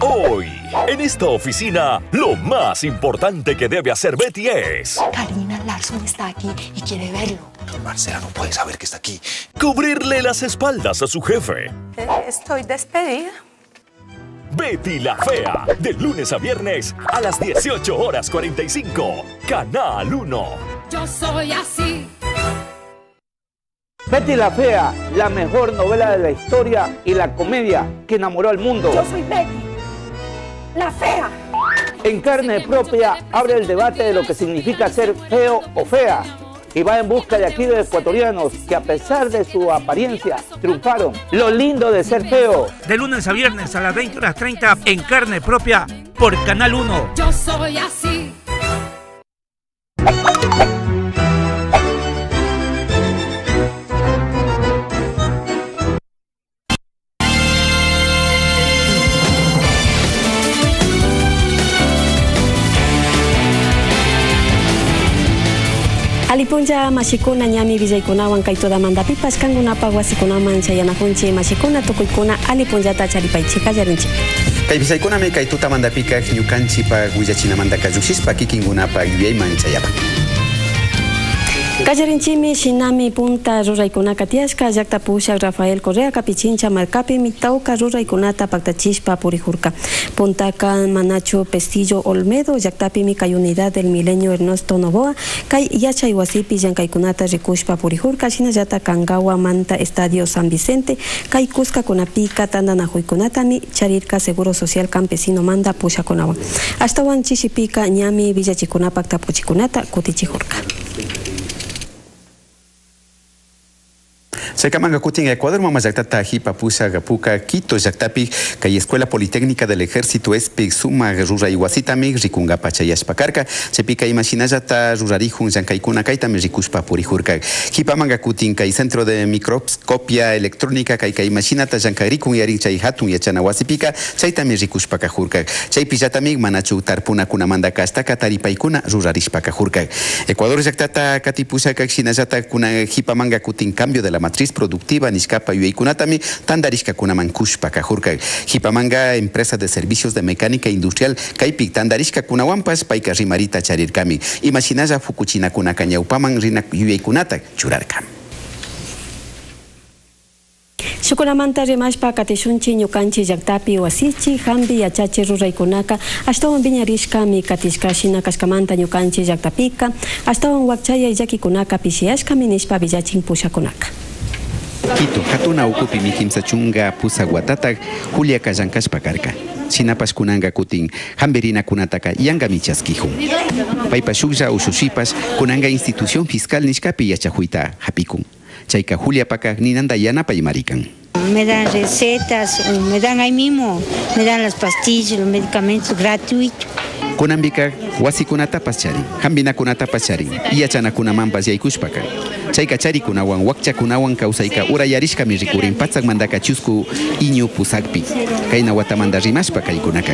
Hoy, en esta oficina, lo más importante que debe hacer Betty es... Karina Larson está aquí y quiere verlo. Marcela no puede saber que está aquí. Cubrirle las espaldas a su jefe. Eh, estoy despedida. Betty la Fea, de lunes a viernes a las 18 horas 45, Canal 1. Yo soy así. Betty la Fea, la mejor novela de la historia y la comedia que enamoró al mundo. Yo soy Betty, la fea. En carne propia abre el debate de lo que significa ser feo o fea y va en busca de aquellos ecuatorianos que a pesar de su apariencia triunfaron. Lo lindo de ser feo. De lunes a viernes a las 20 horas 30 en carne propia por Canal 1. Yo soy así. Alipunlla mashikuna ñami villaykunawan kay tudamantapipas kankunapa wasikunaman chayanakunchik mashikuna tukuykuna alipunllata charipaychik kallarinchik Kay pisaykunami kay tutamandapika ñukanchipa willachinamantaka llukshispa kikinkunapa yuyayman chayapa. Kallarinchimi shinami punta ruraykunaka tiyashka llakta pushak Rafael Correa kapichincha markapi mitawka ruraykunata paktachishpa purijurka. Puntaka Manacho Pestillo Olmedo llaktapimi kay unidad del milenio Ernesto Novoa kay yachay wasipi llankaykunata rikushpa purijurka shinallata Kangawa Manta Estadio San Vicente kay kuskakunapika tandanakuykunatami charirka Seguro Social Campesino manda pushakunawan. Ashtawan chishipika ñami villachikunapaq tapuchikunata kutichijurka. Sekamanga kutin Ecuador mama llaktata hipa pusa gapuka Quito llaktapi kay Escuela Politécnica del Ejército espe suma rura iwasitami rikungapa chayashpakarka chepika imashinallata rurarijun llankaykuna kaytami rikuspa purijurka hipamanga kutin kay Centro de Microscopia Electrónica kay imashinata llankarikun yarin chay hatun yachana wasipika chaytami rikushpa kajurka chaypi llatami manachu tarpunakunamanda kastaka taripaykuna rurarishpa kajurka Ecuador llaktata katipusa kay shinallata kuna hipamanga kutin cambio de la matriz productiva Nishkapa Yueikunatami, Tandarishka Kunaman Kushpa Kajurka, Hipamanga, empresa de servicios de mecánica industrial, Kaipik Tandarishka Kunawampas, Paika Rimarita Charirkami, Imaginaya Fukuchina Kunakanyaupaman Rina Yueikunata, Churarkam. Shukunamanta rimashpa katishunchi ñukanchi llaktapi wasichi hambi yachachi ruraykunaka ashtawan viñarishkami katishka shina kashkamanta ñukanchi llaktapika ashtawan wakchaya llakikunaka pishiyashkami nishpa villachin pushakunaka Quito, hatuna ukupi mikimsa chunga pusa guatatak, Julia Kallankashpa karka. Sinapas kunanga kutin, hamberina kunataka yanga michaskijun. Paipa shukja ushushipas, kunanga institución fiscal nishkapi yachajuita hapikun. Chaika Julia Paca ninanda yanapa y. Me dan recetas, me dan ahí mismo, me dan las pastillas, los medicamentos gratuitos. Kunambika wasikunata paschari, hambinakunata paschari, iyachanakunamampas yaykushpaka. Chayka charikunawan wakchakunawan kawsayka urayarishkami rikurin patsak mandaka chusku iñu pusakpi. Kayna watamanda rimashpa kaykunaka.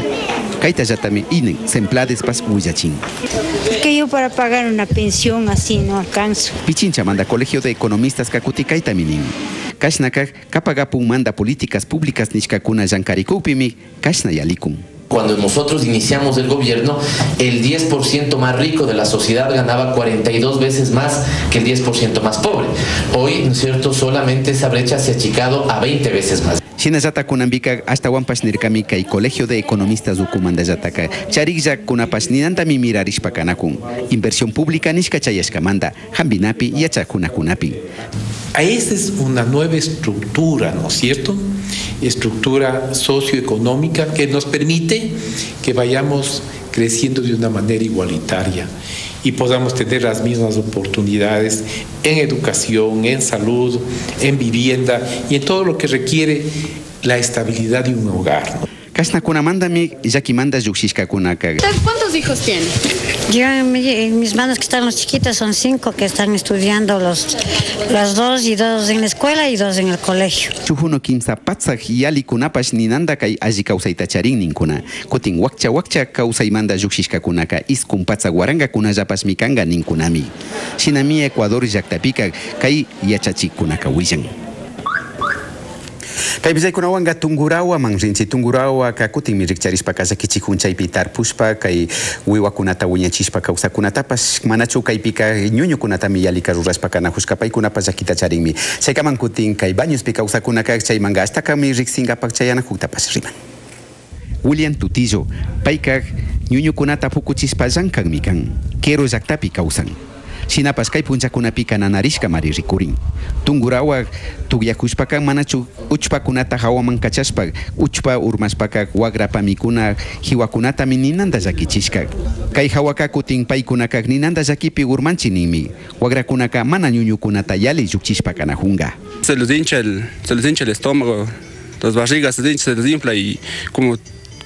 Kayta llatami inen, sempladespas willachin. Que yo para pagar una pensión así no alcanzo. Pichincha manda Colegio de Economistas kakuti kayta minin. Kashnaka kapagapun manda políticas públicas nishkakuna llankarikupimi kashna yalikun. Cuando nosotros iniciamos el gobierno, el 10% más rico de la sociedad ganaba 42 veces más que el 10% más pobre. Hoy, ¿no es cierto?, solamente esa brecha se ha achicado a 20 veces más. Shinazata kunambika hasta wampas nirkamika y Colegio de Economistas ukumanda yataka. Charigja kunapas mi mirarishpa kanakun. Inversión pública nishka chayashkamanda. Hambinapi yachakunakunapi. Esa es una nueva estructura, ¿no es cierto? Estructura socioeconómica que nos permite que vayamos creciendo de una manera igualitaria y podamos tener las mismas oportunidades en educación, en salud, en vivienda y en todo lo que requiere la estabilidad de un hogar. Kasnakunamandami yakimanda yukshishkakunaka. ¿Cuántos hijos tiene? Yo, mis manos que están los chiquitos son cinco que están estudiando, los, los dos y dos en la escuela y dos en el colegio. Chujuno kimsa patsak yali kunapash ninanda kay alli kawsayta charin ninkuna. Kutin wakcha wakcha kawsaymanda yukshishkakunaka iskun patsak waranga kunallapash mikanga ninkunami. Shinami Ecuador llaktapika kay yachachikunaka willan. Kaypillaykunawanqa tungurawan rinchi tungurawa kutinmi rikcharispa kallakichin huncaypi tarpushpa kay wiwakunata wiñachishpa kawsakunatapas manachu kaypika ñuñukunatami yalika rurashpa kanajushka paykunapas llakita charinmi chaykaman kutin kay bañospi kawsakunaka chaymanga ashtakami riksingapak chayana huktapas riman. William Tutillo payka ñuñukunata pukuchispa llankanmi kan Quero llaktapi kawsan Sinapas kay punchakunapi kananarishka mari rikurin. Tungurawa tukyakushpaka manachu uchpakunata hawaman kachashpa uchpa urmaspaka wagrapa mikuna hiwakunata ninanda llakichishka. Kay hawaka kutin paykunaka ninanda llakipi urmanchininmi. Wagrakunaka mana ñuñukunata yali llukchishpa kanajunga. Se les hincha el, se les hincha el estómago, las barrigas se se les infla y como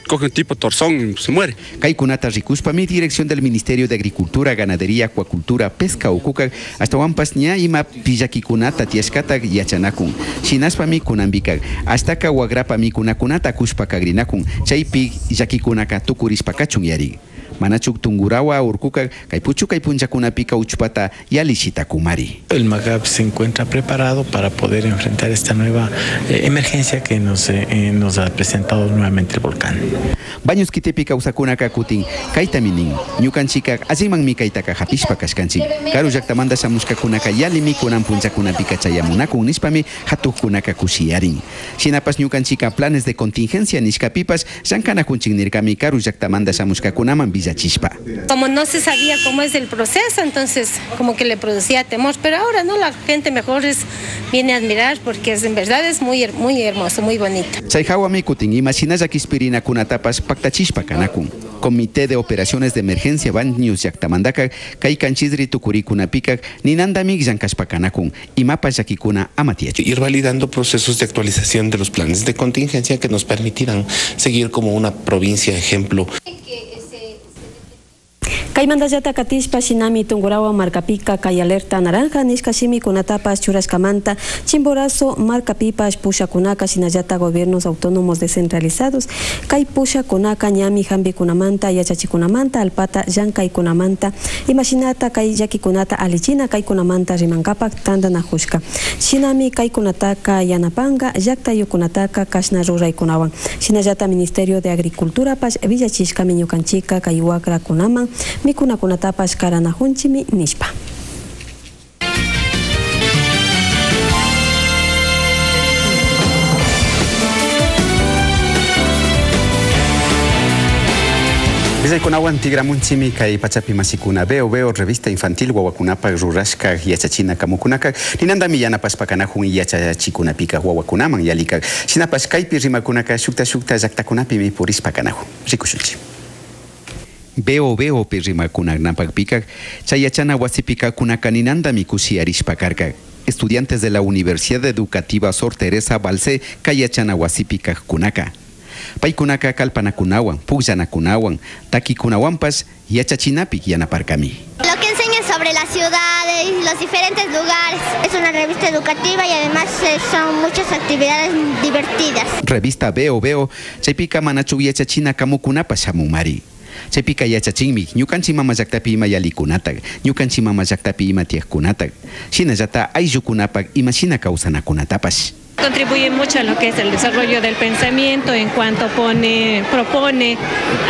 coge un tipo torzón y se muere. Kaikunata Rikuspa, mi dirección del Ministerio de Agricultura, Ganadería, Acuacultura, Pesca o Cuca, hasta Wampas ña ima pillakikunata tiaskata yachanakun. Shinaspa mi kunambika, hasta ka wagrapa mi kunakunata kushpa kagrinakun, chaypi yakikunaka tukurispa kachun yari. Manachuk tungurawa urkuka kaipuchu kaipunchakuna pica uchpata y alishita kumari. El MAGAP se encuentra preparado para poder enfrentar esta nueva eh, emergencia que nos, eh, nos ha presentado nuevamente el volcán. Baños kitepi kawsakunaka kutin kaytaminin ñukanchika alliman mi kaytaka hapishpa kashkanchik karu llaktamanta shamushkakunaka yalimi kunan punchakunapi chayamunakun nispami hatuqkunaka kushiyarin shinapas ñukanchika planes de contingencia nishkapipas llankanakunchik nirkami karu llaktamanta shamushkakunaman como no se sabía cómo es el proceso entonces como que le producía temor pero ahora no la gente mejor es viene a admirar porque es, en verdad es muy muy hermoso muy bonito chayhawami kutin imashinallakispirinakunatapas kunatapas pactachispa kanakun. Comité de Operaciones de Emergencia Baños Yaktamandaka, Kai Kanchidri Tukurikunapica, Ninandamik Yankashpa kanakun, y Mapa Yakikuna Amatiachu. Ir validando procesos de actualización de los planes de contingencia que nos permitirán seguir como una provincia ejemplo. Kaymantallata katishpa shinami tungurawa markapika kay alerta naranja nishkashimi kunatapas churashkamanta chimborazo markapipas pushakunaka shinallata gobiernos autónomos descentralizados kay pushakunaka ñami hambikunamanta yachachikunamanta alpata llankaykunamanta imashinata kay llakikunata alichina kaykunamanta rimankapak tandanajushka shinami kaykunataka yanapanga llaktayukunataka kashna ruraykunawan shinallata ministerio de agriculturapas villachishkami ñukanchika kay wakrakunaman mikunakunatapas karanajunchimi nishpa. Villaykunawan tigramunchimi kay pachapi masikuna veo veo revista infantil wawakunapak rurashka yachachina kamukunaka ninandami yanapashpa kanajun yachachikunapika wawakunaman yalika shinapash kaypi rimakunaka shukta shukta llaktakunapimi purispa kanajun rikushunchi veo veo pi rimakunanapakpika chayachana wasipika kunakaninandami kushiarishpa karka estudiantes de la Universidad Educativa Sor Teresa Balse kayachana wasipika kunaka paykunaka kalpanakunawan pullanakunawan takikunawanpas yachachinapi yanaparkami Lo que enseña sobre la ciudad y los diferentes lugares. Es una revista educativa y además eh, son muchas actividades divertidas. Revista Veo Veo chaypika manachu yachachina kamukunapas shamumari chaypika yachachinmi ñukanchik ima ñukanchik ima ayllukunapak imashina kawsanakunatapash Contribuye mucho a lo que es el desarrollo del pensamiento en cuanto pone, propone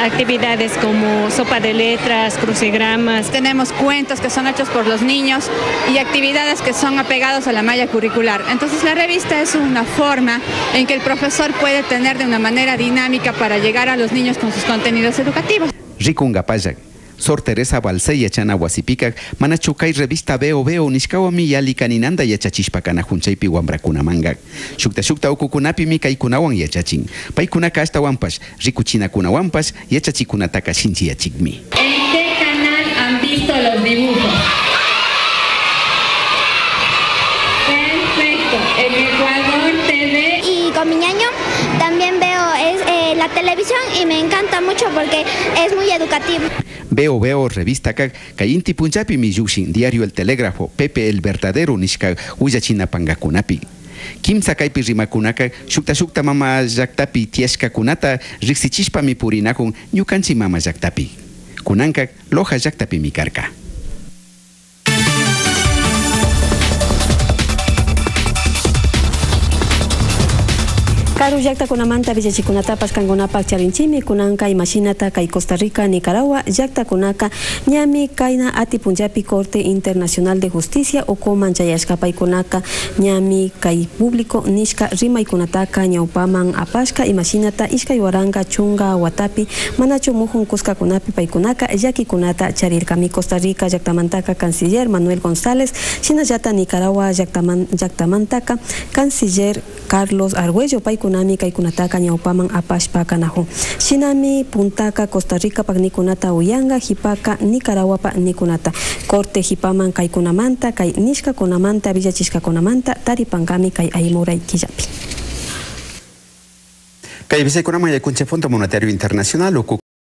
actividades como sopa de letras, crucigramas. Tenemos cuentos que son hechos por los niños y actividades que son apegados a la malla curricular. Entonces la revista es una forma en que el profesor puede tener de una manera dinámica para llegar a los niños con sus contenidos educativos. Rikunga Payak Sor Teresa Balsey yachana wasipika mana chukay revista veo veo nishkawami yalikaninanda yachachishpa kana junchaypi wambrakunamanga shukta shukta ukukunapi mi kaykunawan yachachin paykunaka ashtawanpash rikuchinakunawanpash yachachikunataka shinchiyachikmi ¿En qué canal han visto los dibujos? Perfecto, en Ecuador TV. Y con mi ñaño también veo es, eh, la televisión y me encanta mucho porque es muy educativo. Veo Veo revista kak kayinti punchapi mi yushin diario El Telégrafo Pepe el Verdadero nishka uyachina pangakunapi Kimsa kaypi rimakunaka shukta shukta mama llaktapi tiashkakunata riksichishpa mi purinakun ñukanchi mama llaktapi kunankak loja llaktapi mi karka Karu llaqtakunamanta villachikunatapas kankunapak charinchimi kunanka imashinata kay Costa Rica, Nicaragua llaqtakunaka ñami kayna ati punllapi Corte Internacional de Justicia ukuman chayashka paykunaka ñami kay público nishka rimaykunataka ñawpaman apashka imashinata ishkay waranka chunga watapi manachu muhun kuskakunapi paykunaka llakikunata charirkami Costa Rica llaqtamantaka canciller Manuel González shinallata Nicaragua llaqtaman, llaqtamantaka canciller Carlos Arguello paykunami kaykunataka ñawpaman apashpa kanahu shinami puntaka Costa Rica pak nikunata uyanga hipaka Nicaragua pa nikunata corte hipaman kaykunamanta kay nishkakunamanta villachishkakunamanta taripankami kay aymuray killapi Kay Viceconama y Fondo Monetario Internacional